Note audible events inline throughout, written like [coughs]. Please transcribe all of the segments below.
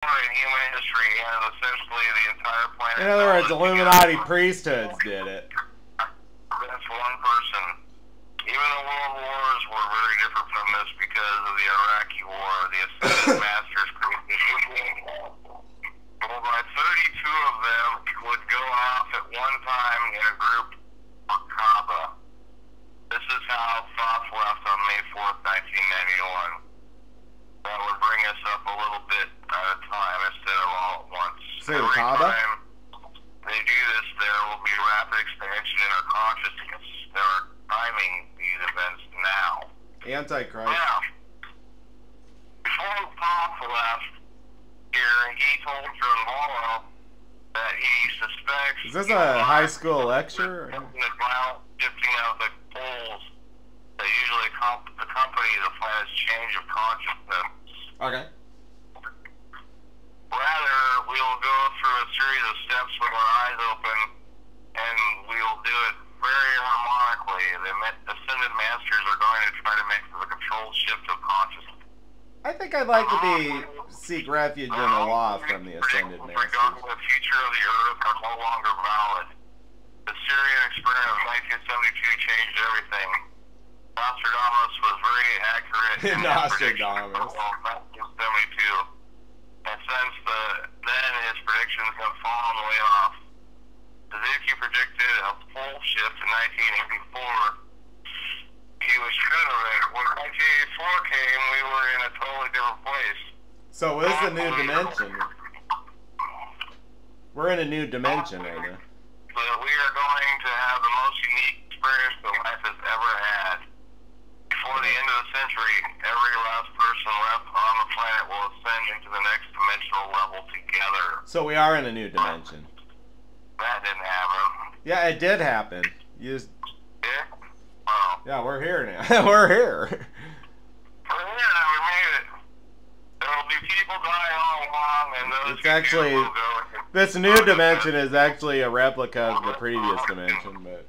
in human history and essentially the entire planet. In other words, Illuminati because priesthoods did it. That's one person. Even the world wars were very different from this because of the Iraqi war, the Ascended [coughs] Masters. Well, by 32 of them would go off at one time in a group for Kaaba. This is how Thoth left on May 4th, 1991. That would bring us up a little bit at a time instead of all at once. Say the Every Kaaba? time they do this, there will be rapid expansion in our consciousness. They are timing these events now. Antichrist. Now, before Thoth left here, he told Jermolo that he suspects. Is this a high school lecture? Violent shifting of the poles that usually accompany the planet's change of consciousness. Okay. Rather, we will go through a series of steps with our eyes open, and we will do it very harmonically. The ascended masters are going to try to make the controlled shift of consciousness. I think I'd like to be uh-huh. seek refuge in uh-huh. the law from the ascended Regarding masters. the future of the Earth are no longer valid. The Sirian experiment of 1972 changed everything. Nostradamus was very accurate [laughs] Nostradamus. predictions of 1972. And since the, then his have fallen way off. Suzuki predicted a pole shift in 1984. He was correct. When 1984 came, we were in a totally different place. So what is the new dimension? We're in a new dimension right now. that we are going to have the most unique experience that life has ever had. Before the end of the century, every last person left on the planet will ascend into the next dimensional level together. So we are in a new dimension. That didn't happen. Yeah, it did happen. You just, Yeah? Oh. Well, yeah, we're here now. [laughs] we're here. we're here now. We made it. There will be people dying all along, and those It's actually-. This new dimension is actually a replica of the previous dimension, but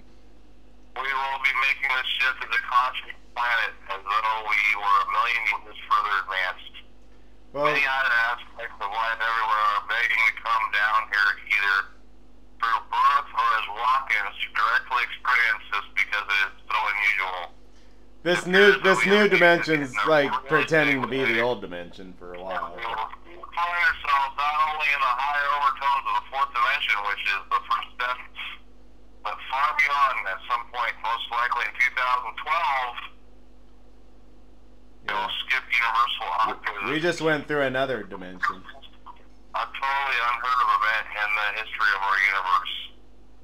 We will be making this shift as the conscious planet as though we were a million years further advanced. Well, Many other aspects of life everywhere are begging to come down here either through birth or as walk-ins to directly experience this because it is so unusual. this new this new dimension's like pretending to be the old dimension for a while. We find ourselves not only in the higher overtones of the fourth dimension, which is the first step, but far beyond at some point, most likely in 2012, it will skip universal octaves. We just went through another dimension. a totally unheard of event in the history of our universe,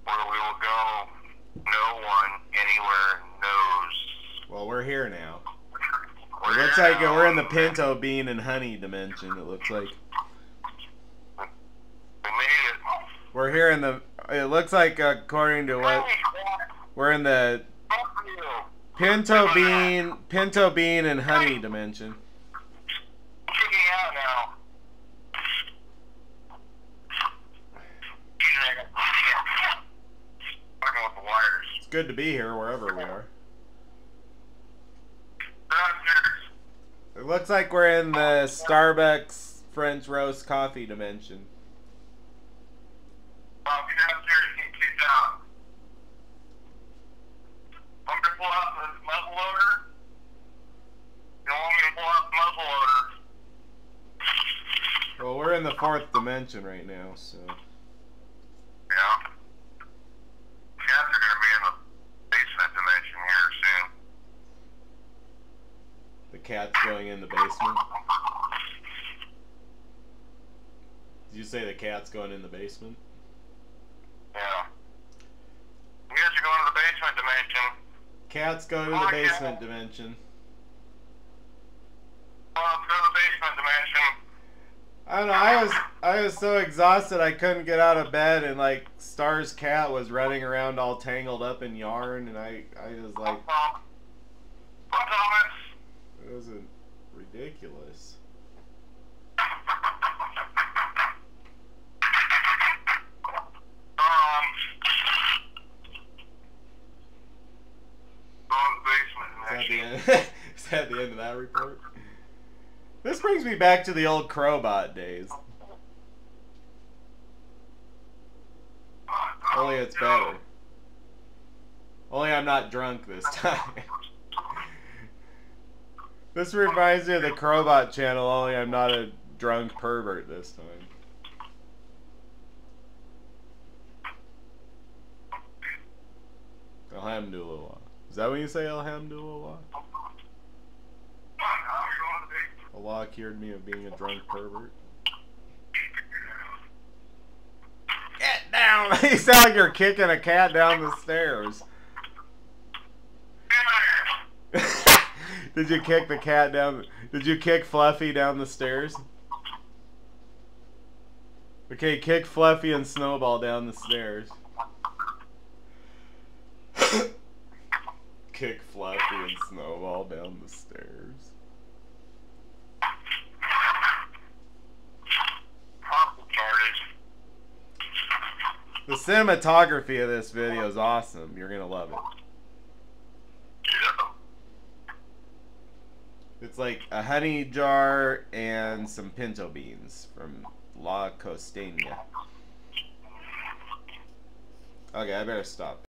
where we will go, no one anywhere knows. Well, we're here now. We're It looks like now. we're in the pinto bean and honey dimension. It looks like We made it. we're here in the. It looks like according to what we're in the. Pinto bean, pinto bean and honey dimension. I'm out now. Fucking with the wires. It's good to be here wherever we are. It looks like we're in the Starbucks French roast coffee dimension. Well, if you're downstairs, you can kick out. Want me to pull out the muzzle loader? You want me to pull out the muzzle loader? Well, we're in the fourth dimension right now, so Yeah. Cats are gonna be in the basement dimension here soon. the cat's going in the basement. Did you say the cat's going in the basement? Yeah. You guys are going to the basement dimension. Cats go to the basement dimension. Well, let's go to the basement dimension. I don't know. I was I was so exhausted I couldn't get out of bed, and like Star's cat was running around all tangled up in yarn, and I I was like. Um, Thomas. it was ridiculous. that the end? [laughs] is that the end of that report? This brings me back to the old Crowbot days. Only it's better. Only I'm not drunk this [laughs] time. this reminds me of the Crowbot channel, only I'm not a drunk pervert this time. Alhamdulillah. Is that when you say Alhamdulillah? Allah cured me of being a drunk pervert. Get down! [laughs] you sound like you're kicking a cat down the stairs. [laughs] Did you kick the cat down? Did you kick Fluffy down the stairs? Okay, kick Fluffy and Snowball down the stairs. Kick Fluffy and Snowball down the stairs. The cinematography of this video is awesome. You're gonna love it. It's like a honey jar and some pinto beans from La Costeña. Okay, I better stop.